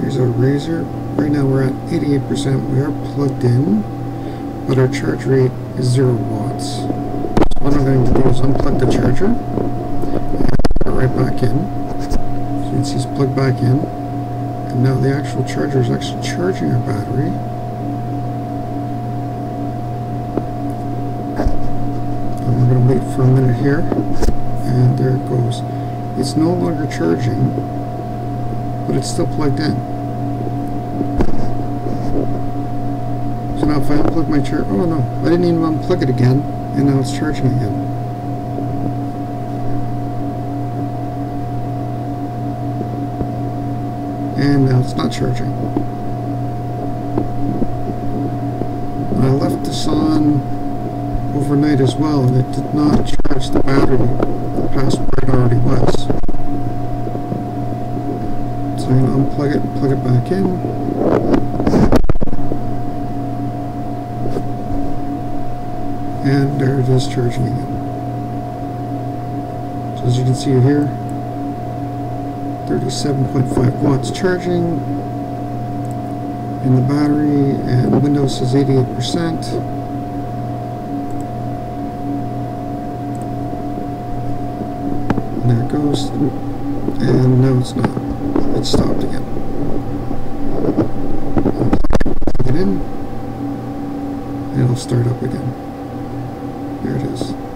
Here's our Razer. Right now we're at 88%. We are plugged in, but our charge rate is 0 watts. So what I'm going to do is unplug the charger and put it right back in. So you can see it's plugged back in. And now the actual charger is actually charging our battery. And we're going to wait for a minute here. And there it goes. It's no longer charging, but it's still plugged in. So now if I unplug my charger, oh no, I didn't even unplug it again, and now it's charging again. And now it's not charging. I left this on overnight as well, and it did not charge the battery past where it already was. So I'm going to unplug it, plug it back in. And there it is charging again. So as you can see here, 37.5 watts charging in the battery and Windows is 88%. And there it goes. And now it's not. It stopped again. Plug it in. And it'll start up again. There it is.